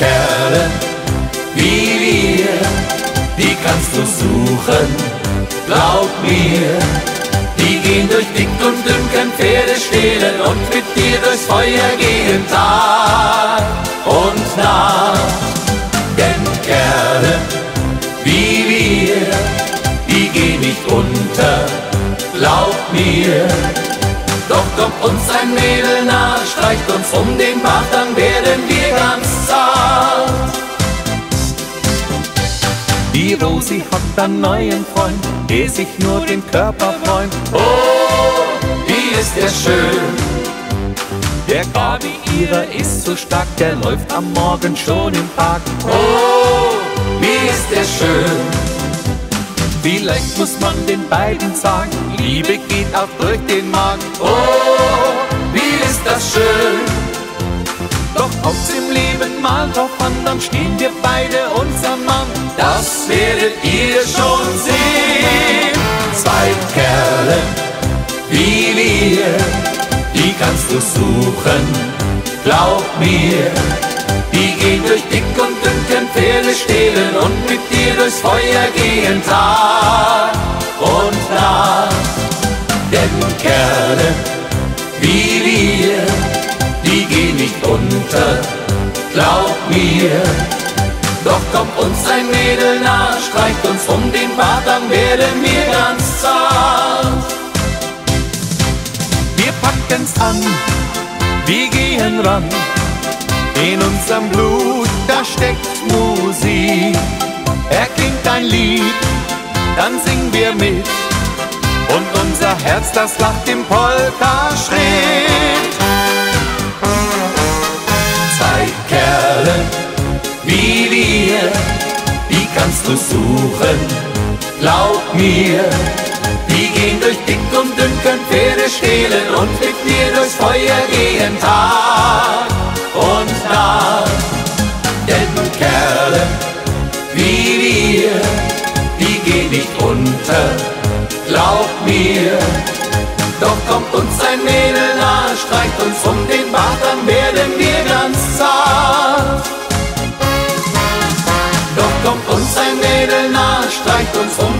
Kerle wie wir, die kannst du suchen, glaub mir. Die gehen durch dick und dünn, können Pferde stehlen und mit dir durchs Feuer gehen Tag und Nacht. Denn Kerle wie wir, die gehen nicht unter, glaub mir. Doch kommt uns ein Mädel nah, streicht uns um den Bart, dann werden wir ganz zart. Die Rosi hat einen neuen Freund, der sich nur den Körper freut. Oh, wie ist der schön. Der Gabi ihrer ist so stark, der läuft am Morgen schon im Park. Oh, wie ist der schön. Vielleicht muss man den beiden sagen, Liebe geht auch durch den Magen. Oh, wie ist das schön. Doch kommt's im Leben mal drauf an, dann stehen wir beide unser Mann. Das werdet ihr schon sehen. Zwei Kerle wie wir, die kannst du suchen, glaub mir. Die gehen durch dick und dünn, können Pferde stehlen und mit dir durchs Feuer gehen Tag und Nacht. Denn Kerle wie wir, die gehen nicht unter, glaub mir. Doch kommt uns ein Mädel nah, streicht uns um den Bart, dann werden wir ganz zart. Wir packen's an, wir gehen ran. In unserem Blut, da steckt Musik. Erklingt ein Lied, dann singen wir mit. Und unser Herz, das lacht im Polterschritt. Zwei Kerle wie wir, die kannst du suchen, glaub mir. Die gehen durch dick und dünn, können Pferde stehlen und mit wie wir, die gehen nicht unter, glaub mir. Doch kommt uns ein Mädel nah, streicht uns um den Bart, dann werden wir ganz zart. Doch kommt uns ein Mädel nah, streicht uns um